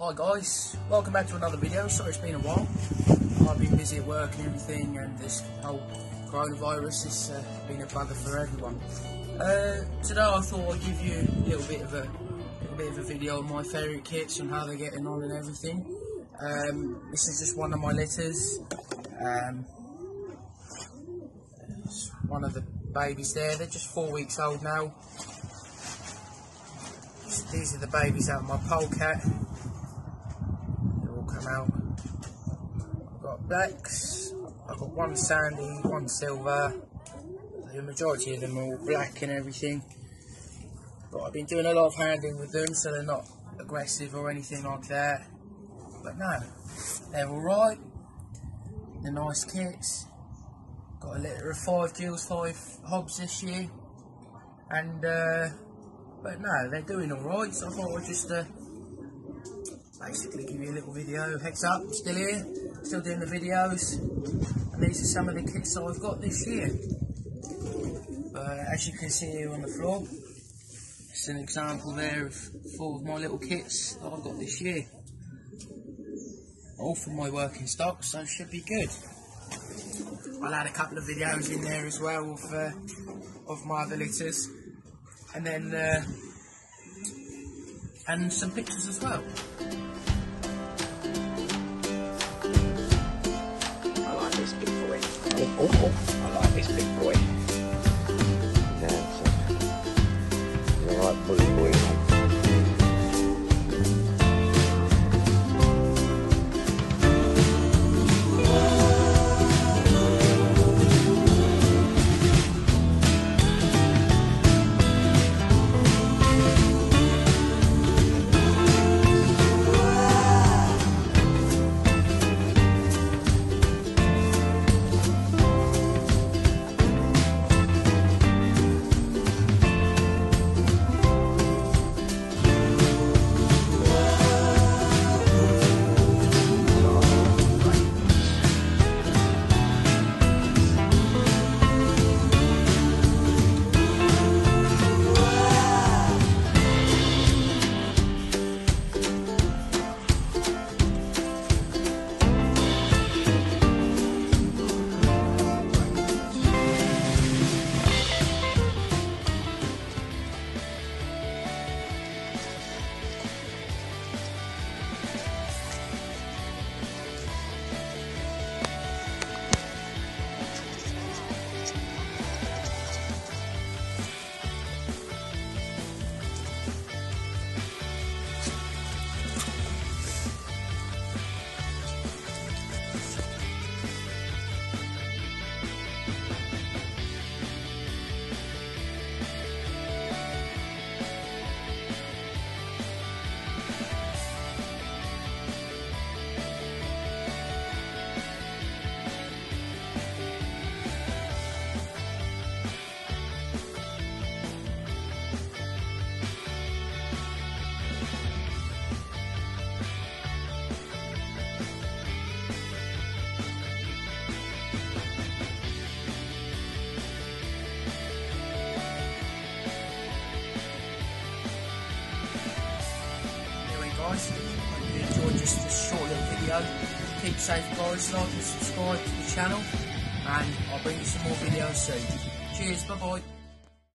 Hi guys, welcome back to another video. Sorry it's been a while. I've been busy at work and everything and this whole coronavirus has uh, been a bugger for everyone. Uh, today I thought I'd give you a little bit of a little bit of a video on my ferret kits and how they're getting on and everything. Um, this is just one of my litters. Um, one of the babies there, they're just four weeks old now. These are the babies out of my polecat out. I've got blacks, I've got one sandy, one silver. The majority of them are all black and everything. But I've been doing a lot of handling with them so they're not aggressive or anything like that. But no, they're alright. They're nice kits. Got a litter of five jills, five hobs this year. And uh, but no, they're doing alright, so I thought I'd just uh, basically give you a little video. Heads up, still here, still doing the videos. And these are some of the kits that I've got this year. Uh, as you can see here on the floor, it's an example there of four of my little kits that I've got this year. All from my working stock, so should be good. I'll add a couple of videos in there as well of, uh, of my other litters. And then, uh, and some pictures as well. Oh, oh. I like this big boy. Guys. Hope you enjoyed just this short little video. Keep safe guys, like and subscribe to the channel and I'll bring you some more videos soon. Cheers, bye bye.